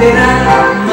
esperar